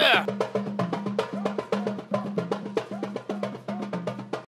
Yeah.